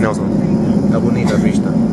Nelson, é bonita a vista.